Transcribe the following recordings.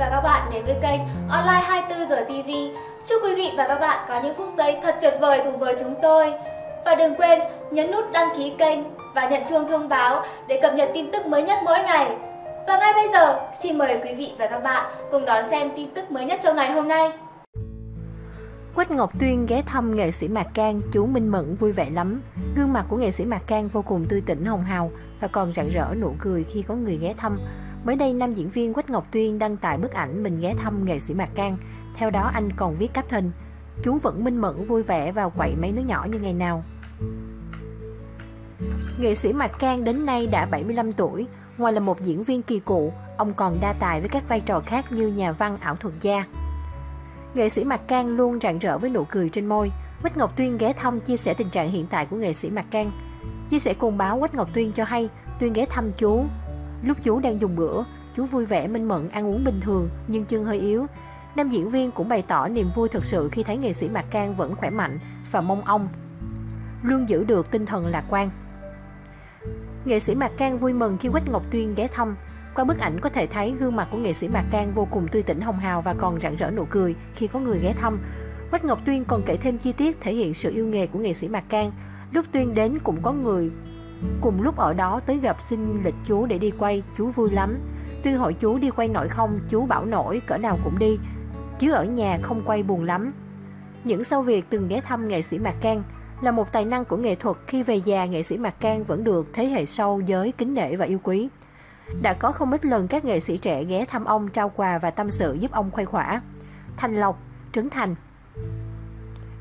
và các bạn đến với kênh Online 24 giờ TV. Chúc quý vị và các bạn có những phút giây thật tuyệt vời cùng với chúng tôi. Và đừng quên nhấn nút đăng ký kênh và nhận chuông thông báo để cập nhật tin tức mới nhất mỗi ngày. Và ngay bây giờ, xin mời quý vị và các bạn cùng đón xem tin tức mới nhất trong ngày hôm nay. Quách Ngọc Tuyên ghé thăm nghệ sĩ Mạc Cang, chú Minh Mẫn vui vẻ lắm. Gương mặt của nghệ sĩ Mạc Cang vô cùng tươi tỉnh hồng hào và còn rạng rỡ nụ cười khi có người ghé thăm. Mới đây, nam diễn viên Quách Ngọc Tuyên đăng tải bức ảnh mình ghé thăm nghệ sĩ Mạc Cang. Theo đó, anh còn viết caption, chú vẫn minh mẫn vui vẻ và quậy mấy đứa nhỏ như ngày nào. Nghệ sĩ Mạc Cang đến nay đã 75 tuổi. Ngoài là một diễn viên kỳ cụ, ông còn đa tài với các vai trò khác như nhà văn, ảo thuật gia. Nghệ sĩ Mạc Cang luôn rạng rỡ với nụ cười trên môi. Quách Ngọc Tuyên ghé thăm chia sẻ tình trạng hiện tại của nghệ sĩ Mạc Cang. Chia sẻ cùng báo Quách Ngọc Tuyên cho hay, Tuyên ghé thăm chú. Lúc chú đang dùng bữa, chú vui vẻ minh mẫn ăn uống bình thường nhưng chân hơi yếu. Nam diễn viên cũng bày tỏ niềm vui thực sự khi thấy nghệ sĩ Mạc Cang vẫn khỏe mạnh và mong ông luôn giữ được tinh thần lạc quan. Nghệ sĩ Mạc Cang vui mừng khi Quách Ngọc Tuyên ghé thăm. Qua bức ảnh có thể thấy gương mặt của nghệ sĩ Mạc Cang vô cùng tươi tỉnh hồng hào và còn rạng rỡ nụ cười khi có người ghé thăm. Quách Ngọc Tuyên còn kể thêm chi tiết thể hiện sự yêu nghề của nghệ sĩ Mạc Cang. Lúc Tuyên đến cũng có người cùng lúc ở đó tới gặp xin lịch chú để đi quay, chú vui lắm. tuy hỏi chú đi quay nổi không, chú bảo nổi, cỡ nào cũng đi. Chứ ở nhà không quay buồn lắm. Những sau việc từng ghé thăm nghệ sĩ Mạc Cang là một tài năng của nghệ thuật khi về già nghệ sĩ Mạc Cang vẫn được thế hệ sau giới kính nể và yêu quý. Đã có không ít lần các nghệ sĩ trẻ ghé thăm ông trao quà và tâm sự giúp ông khuây khỏa. Thành Lộc, Trấn Thành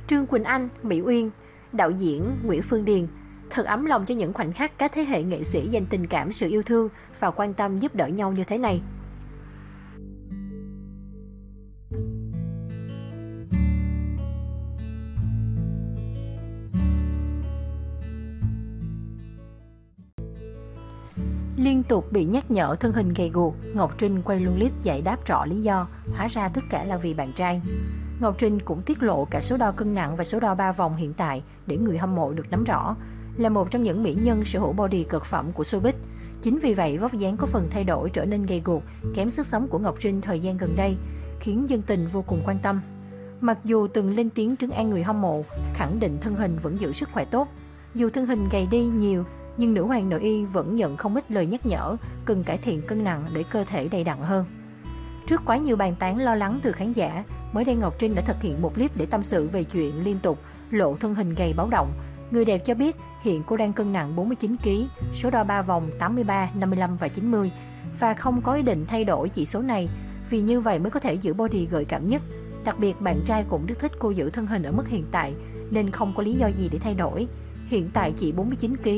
Trương Quỳnh Anh, Mỹ Uyên, đạo diễn Nguyễn Phương Điền thật ấm lòng cho những khoảnh khắc các thế hệ nghệ sĩ dành tình cảm sự yêu thương và quan tâm giúp đỡ nhau như thế này. Liên tục bị nhắc nhở thân hình gầy guộc, Ngọc Trinh quay luôn clip giải đáp rõ lý do, hóa ra tất cả là vì bạn trai. Ngọc Trinh cũng tiết lộ cả số đo cân nặng và số đo ba vòng hiện tại để người hâm mộ được nắm rõ. Là một trong những mỹ nhân sở hữu body cực phẩm của showbiz, chính vì vậy vóc dáng có phần thay đổi trở nên gầy guộc, kém sức sống của Ngọc Trinh thời gian gần đây, khiến dân tình vô cùng quan tâm. Mặc dù từng lên tiếng trấn an người hâm mộ, khẳng định thân hình vẫn giữ sức khỏe tốt, dù thân hình gầy đi nhiều nhưng nữ hoàng nội y vẫn nhận không ít lời nhắc nhở cần cải thiện cân nặng để cơ thể đầy đặn hơn. Trước quá nhiều bàn tán lo lắng từ khán giả, mới đây Ngọc Trinh đã thực hiện một clip để tâm sự về chuyện liên tục lộ thân hình gầy báo động. Người đẹp cho biết hiện cô đang cân nặng 49 kg, số đo 3 vòng 83, 55 và 90 và không có ý định thay đổi chỉ số này vì như vậy mới có thể giữ body gợi cảm nhất. Đặc biệt bạn trai cũng rất thích cô giữ thân hình ở mức hiện tại nên không có lý do gì để thay đổi. Hiện tại chị 49 kg,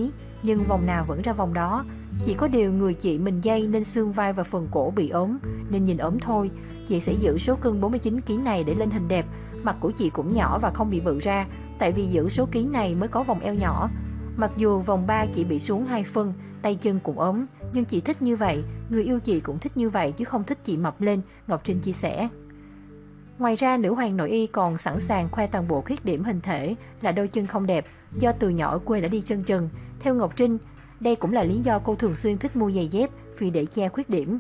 nhưng vòng nào vẫn ra vòng đó. Chỉ có điều người chị mình dây nên xương vai và phần cổ bị ốm, nên nhìn ốm thôi. Chị sẽ giữ số cân 49 kg này để lên hình đẹp. Mặt của chị cũng nhỏ và không bị bự ra, tại vì giữ số ký này mới có vòng eo nhỏ. Mặc dù vòng 3 chị bị xuống hai phân, tay chân cũng ốm, nhưng chị thích như vậy, người yêu chị cũng thích như vậy chứ không thích chị mập lên, Ngọc Trinh chia sẻ. Ngoài ra, nữ hoàng nội y còn sẵn sàng khoe toàn bộ khuyết điểm hình thể là đôi chân không đẹp, do từ nhỏ ở quê đã đi chân trần. Theo Ngọc Trinh, đây cũng là lý do cô thường xuyên thích mua giày dép vì để che khuyết điểm.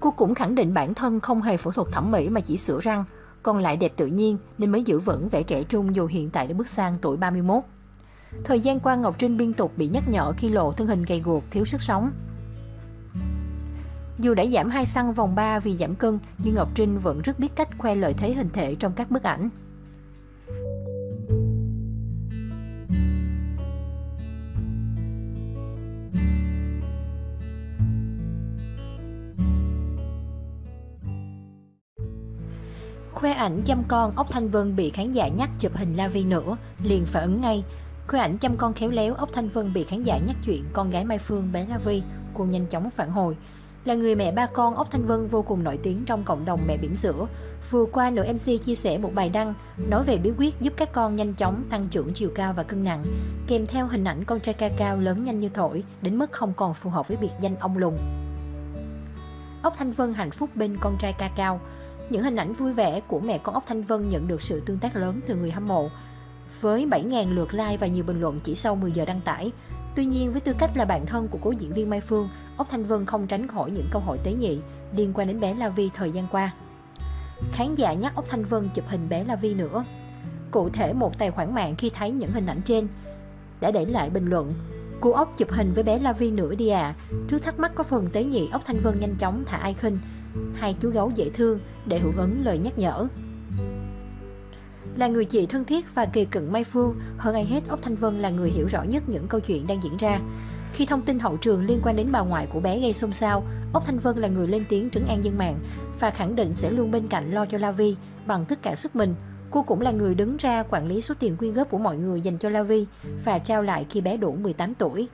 Cô cũng khẳng định bản thân không hề phẫu thuật thẩm mỹ mà chỉ sửa răng, còn lại đẹp tự nhiên nên mới giữ vững vẻ trẻ trung dù hiện tại đã bước sang tuổi 31. Thời gian qua Ngọc Trinh liên tục bị nhắc nhở khi lộ thân hình gầy guộc, thiếu sức sống. Dù đã giảm 2 xăng vòng 3 vì giảm cân, nhưng Ngọc Trinh vẫn rất biết cách khoe lợi thế hình thể trong các bức ảnh. Ảnh chăm con, ốc Thanh Vân bị khán giả nhắc chụp hình La Vi nữa, liền phản ứng ngay. Khoe ảnh chăm con khéo léo, ốc Thanh Vân bị khán giả nhắc chuyện con gái Mai Phương bé La Vi, cô nhanh chóng phản hồi. Là người mẹ ba con, ốc Thanh Vân vô cùng nổi tiếng trong cộng đồng mẹ bỉm sữa. Vừa qua, nữ MC chia sẻ một bài đăng nói về bí quyết giúp các con nhanh chóng tăng trưởng chiều cao và cân nặng, kèm theo hình ảnh con trai ca cao lớn nhanh như thổi, đến mức không còn phù hợp với biệt danh ông lùng. Ốc Thanh Vân hạnh phúc bên con trai ca cao, những hình ảnh vui vẻ của mẹ con ốc Thanh Vân nhận được sự tương tác lớn từ người hâm mộ. Với 7.000 lượt like và nhiều bình luận chỉ sau 10 giờ đăng tải, Tuy nhiên với tư cách là bạn thân của cố diễn viên Mai Phương, Ốc Thanh Vân không tránh khỏi những câu hỏi tế nhị liên quan đến bé La Vi thời gian qua. Khán giả nhắc Ốc Thanh Vân chụp hình bé La Vi nữa. Cụ thể một tài khoản mạng khi thấy những hình ảnh trên đã để lại bình luận Cô ốc chụp hình với bé La Vi nữa đi à Trước thắc mắc có phần tế nhị ốc Thanh Vân nhanh chóng thả ai khinh Hai chú gấu dễ thương để hưởng ứng lời nhắc nhở là người chị thân thiết và kỳ cựng Mai Phương, hơn ai hết Ốc Thanh Vân là người hiểu rõ nhất những câu chuyện đang diễn ra. Khi thông tin hậu trường liên quan đến bà ngoại của bé gây xôn xao, Ốc Thanh Vân là người lên tiếng trấn an dân mạng và khẳng định sẽ luôn bên cạnh lo cho La Vi bằng tất cả sức mình. Cô cũng là người đứng ra quản lý số tiền quyên góp của mọi người dành cho La Vi và trao lại khi bé đủ 18 tuổi.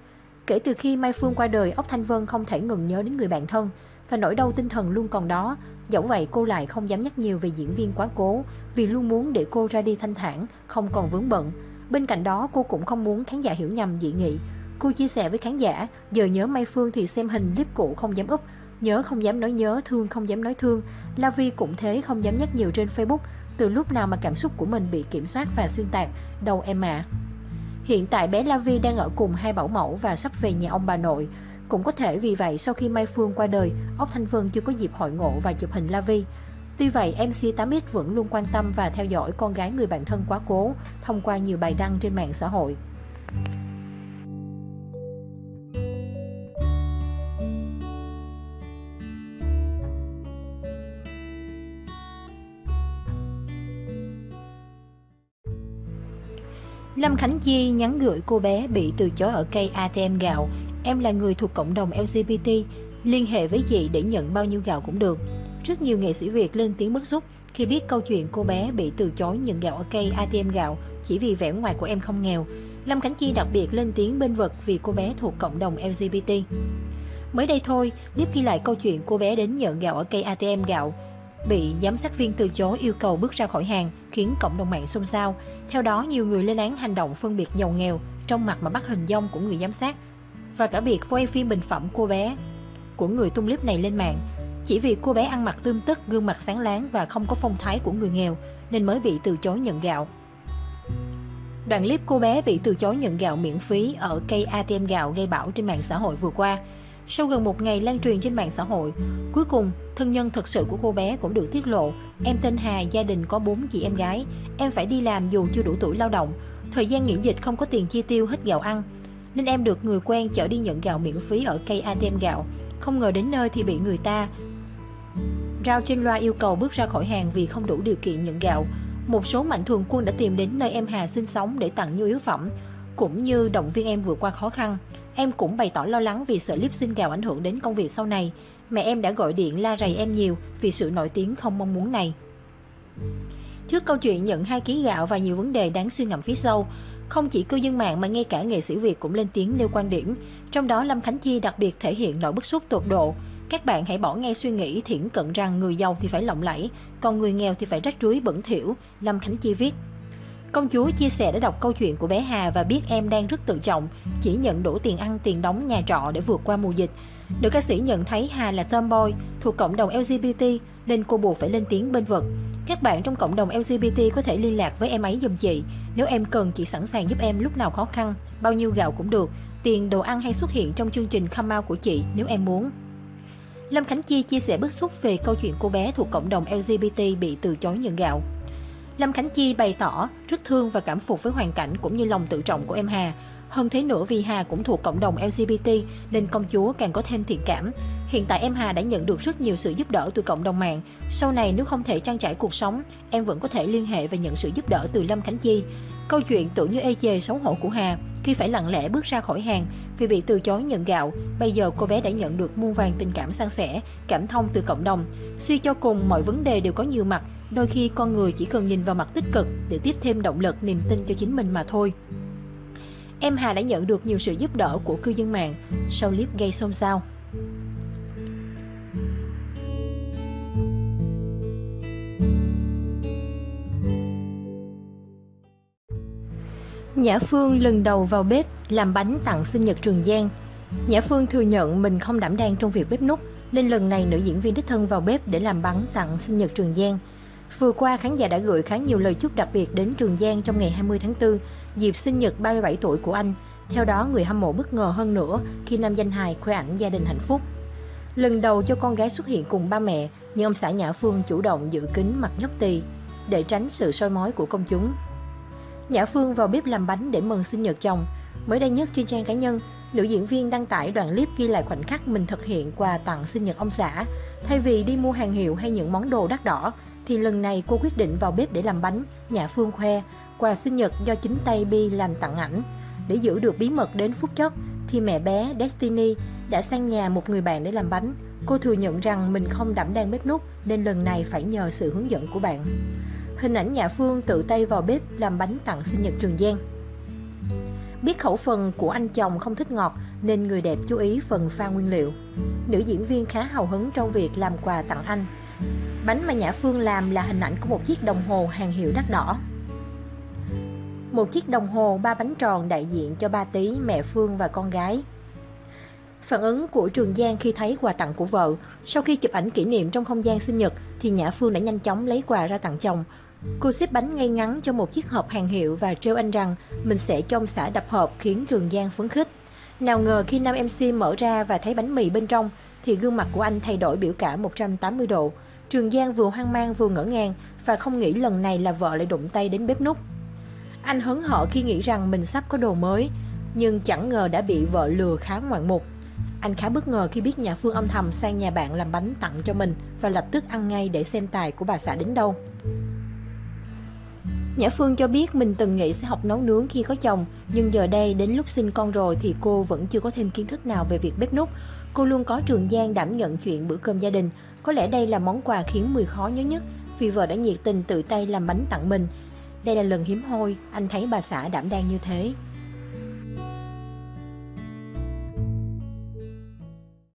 Kể từ khi Mai Phương qua đời, Ốc Thanh Vân không thể ngừng nhớ đến người bạn thân và nỗi đau tinh thần luôn còn đó. Dẫu vậy cô lại không dám nhắc nhiều về diễn viên quá cố vì luôn muốn để cô ra đi thanh thản, không còn vướng bận. Bên cạnh đó cô cũng không muốn khán giả hiểu nhầm dị nghị. Cô chia sẻ với khán giả, giờ nhớ Mai Phương thì xem hình clip cũ không dám úp, nhớ không dám nói nhớ, thương không dám nói thương. La Vi cũng thế không dám nhắc nhiều trên Facebook, từ lúc nào mà cảm xúc của mình bị kiểm soát và xuyên tạc, đầu em à. Hiện tại bé La Vi đang ở cùng hai bảo mẫu và sắp về nhà ông bà nội. Cũng có thể vì vậy sau khi Mai Phương qua đời, Ốc Thanh Vân chưa có dịp hội ngộ và chụp hình La Vi. Tuy vậy, MC 8X vẫn luôn quan tâm và theo dõi con gái người bạn thân quá cố thông qua nhiều bài đăng trên mạng xã hội. Lâm Khánh Chi nhắn gửi cô bé bị từ chối ở cây ATM gạo. Em là người thuộc cộng đồng LGBT, liên hệ với chị để nhận bao nhiêu gạo cũng được. Rất nhiều nghệ sĩ Việt lên tiếng bức xúc khi biết câu chuyện cô bé bị từ chối nhận gạo ở cây ATM gạo chỉ vì vẻ ngoài của em không nghèo. Lâm Khánh Chi đặc biệt lên tiếng bên vực vì cô bé thuộc cộng đồng LGBT. Mới đây thôi, clip ghi lại câu chuyện cô bé đến nhận gạo ở cây ATM gạo bị giám sát viên từ chối yêu cầu bước ra khỏi hàng khiến cộng đồng mạng xôn xao. Theo đó, nhiều người lên án hành động phân biệt giàu nghèo trong mặt mà bắt hình dong của người giám sát và cả việc quay phim bình phẩm cô bé của người tung clip này lên mạng. Chỉ vì cô bé ăn mặc tươm tất, gương mặt sáng láng và không có phong thái của người nghèo nên mới bị từ chối nhận gạo. Đoạn clip cô bé bị từ chối nhận gạo miễn phí ở cây ATM gạo gây bão trên mạng xã hội vừa qua sau gần một ngày lan truyền trên mạng xã hội, cuối cùng thân nhân thật sự của cô bé cũng được tiết lộ. Em tên Hà, gia đình có 4 chị em gái. Em phải đi làm dù chưa đủ tuổi lao động. Thời gian nghỉ dịch không có tiền chi tiêu hết gạo ăn. Nên em được người quen chở đi nhận gạo miễn phí ở cây ATM gạo. Không ngờ đến nơi thì bị người ta rao trên loa yêu cầu bước ra khỏi hàng vì không đủ điều kiện nhận gạo. Một số mạnh thường quân đã tìm đến nơi em Hà sinh sống để tặng nhu yếu phẩm, cũng như động viên em vượt qua khó khăn. Em cũng bày tỏ lo lắng vì sợ clip xin gạo ảnh hưởng đến công việc sau này. Mẹ em đã gọi điện la rầy em nhiều vì sự nổi tiếng không mong muốn này. Trước câu chuyện nhận 2 kg gạo và nhiều vấn đề đáng suy ngẫm phía sau, không chỉ cư dân mạng mà ngay cả nghệ sĩ Việt cũng lên tiếng nêu quan điểm. Trong đó Lâm Khánh Chi đặc biệt thể hiện nỗi bức xúc tột độ. Các bạn hãy bỏ ngay suy nghĩ thiển cận rằng người giàu thì phải lộng lẫy, còn người nghèo thì phải rách rưới bẩn thỉu, Lâm Khánh Chi viết. Công chúa chia sẻ đã đọc câu chuyện của bé Hà và biết em đang rất tự trọng, chỉ nhận đủ tiền ăn, tiền đóng nhà trọ để vượt qua mùa dịch. Nữ ca sĩ nhận thấy Hà là tomboy, thuộc cộng đồng LGBT nên cô buộc phải lên tiếng bên vực. Các bạn trong cộng đồng LGBT có thể liên lạc với em ấy giùm chị. Nếu em cần, chị sẵn sàng giúp em lúc nào khó khăn, bao nhiêu gạo cũng được. Tiền đồ ăn hay xuất hiện trong chương trình come out của chị nếu em muốn. Lâm Khánh Chi chia sẻ bức xúc về câu chuyện cô bé thuộc cộng đồng LGBT bị từ chối nhận gạo. Lâm Khánh Chi bày tỏ rất thương và cảm phục với hoàn cảnh cũng như lòng tự trọng của em Hà. Hơn thế nữa vì Hà cũng thuộc cộng đồng LGBT nên công chúa càng có thêm thiện cảm. Hiện tại em Hà đã nhận được rất nhiều sự giúp đỡ từ cộng đồng mạng. Sau này nếu không thể trang trải cuộc sống, em vẫn có thể liên hệ và nhận sự giúp đỡ từ Lâm Khánh Chi. Câu chuyện tưởng như ê chề xấu hổ của Hà khi phải lặng lẽ bước ra khỏi hàng vì bị từ chối nhận gạo. Bây giờ cô bé đã nhận được muôn vàng tình cảm san sẻ, cảm thông từ cộng đồng. Suy cho cùng mọi vấn đề đều có nhiều mặt, Đôi khi con người chỉ cần nhìn vào mặt tích cực để tiếp thêm động lực, niềm tin cho chính mình mà thôi. Em Hà đã nhận được nhiều sự giúp đỡ của cư dân mạng sau clip gây xôn xao. Nhã Phương lần đầu vào bếp làm bánh tặng sinh nhật Trường Giang. Nhã Phương thừa nhận mình không đảm đang trong việc bếp nút, nên lần này nữ diễn viên đích thân vào bếp để làm bánh tặng sinh nhật Trường Giang. Vừa qua, khán giả đã gửi khá nhiều lời chúc đặc biệt đến Trường Giang trong ngày 20 tháng 4, dịp sinh nhật 37 tuổi của anh. Theo đó, người hâm mộ bất ngờ hơn nữa khi nam danh hài khoe ảnh gia đình hạnh phúc. Lần đầu cho con gái xuất hiện cùng ba mẹ, nhưng ông xã Nhã Phương chủ động giữ kín mặt nhóc tì để tránh sự soi mói của công chúng. Nhã Phương vào bếp làm bánh để mừng sinh nhật chồng. Mới đây nhất trên trang cá nhân, nữ diễn viên đăng tải đoạn clip ghi lại khoảnh khắc mình thực hiện quà tặng sinh nhật ông xã. Thay vì đi mua hàng hiệu hay những món đồ đắt đỏ, thì lần này cô quyết định vào bếp để làm bánh. Nhã Phương khoe, quà sinh nhật do chính tay Bi làm tặng ảnh. Để giữ được bí mật đến phút chót, thì mẹ bé Destiny đã sang nhà một người bạn để làm bánh. Cô thừa nhận rằng mình không đảm đang bếp nút nên lần này phải nhờ sự hướng dẫn của bạn. Hình ảnh nhà Phương tự tay vào bếp làm bánh tặng sinh nhật Trường Giang. Biết khẩu phần của anh chồng không thích ngọt nên người đẹp chú ý phần pha nguyên liệu. Nữ diễn viên khá hào hứng trong việc làm quà tặng anh. Bánh mà Nhã Phương làm là hình ảnh của một chiếc đồng hồ hàng hiệu đắt đỏ. Một chiếc đồng hồ ba bánh tròn đại diện cho ba tí, mẹ Phương và con gái. Phản ứng của Trường Giang khi thấy quà tặng của vợ, sau khi chụp ảnh kỷ niệm trong không gian sinh nhật thì Nhã Phương đã nhanh chóng lấy quà ra tặng chồng. Cô xếp bánh ngay ngắn cho một chiếc hộp hàng hiệu và trêu anh rằng mình sẽ cho ông xã đập hộp khiến Trường Giang phấn khích. Nào ngờ khi nam MC mở ra và thấy bánh mì bên trong thì gương mặt của anh thay đổi biểu cảm 180 độ. Trường Giang vừa hoang mang vừa ngỡ ngàng và không nghĩ lần này là vợ lại đụng tay đến bếp nút. Anh hớn hở khi nghĩ rằng mình sắp có đồ mới, nhưng chẳng ngờ đã bị vợ lừa khá ngoạn mục. Anh khá bất ngờ khi biết nhà Phương âm thầm sang nhà bạn làm bánh tặng cho mình và lập tức ăn ngay để xem tài của bà xã đến đâu. Nhã Phương cho biết mình từng nghĩ sẽ học nấu nướng khi có chồng, nhưng giờ đây đến lúc sinh con rồi thì cô vẫn chưa có thêm kiến thức nào về việc bếp nút. Cô luôn có Trường Giang đảm nhận chuyện bữa cơm gia đình. Có lẽ đây là món quà khiến Mười khó nhớ nhất, vì vợ đã nhiệt tình tự tay làm bánh tặng mình. Đây là lần hiếm hoi, anh thấy bà xã đảm đang như thế.